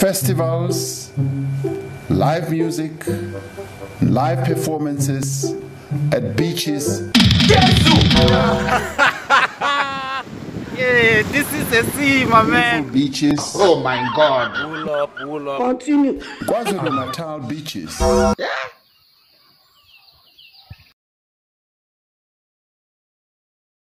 festivals, live music, live performances at beaches. Yeah, this is a sea, my man. Beaches. Oh my God. Pull up, pull up. Continue. KwaZulu Natal beaches. Yeah?